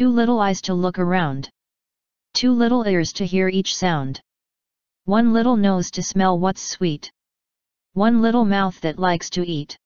Two little eyes to look around. two little ears to hear each sound. One little nose to smell what's sweet. One little mouth that likes to eat.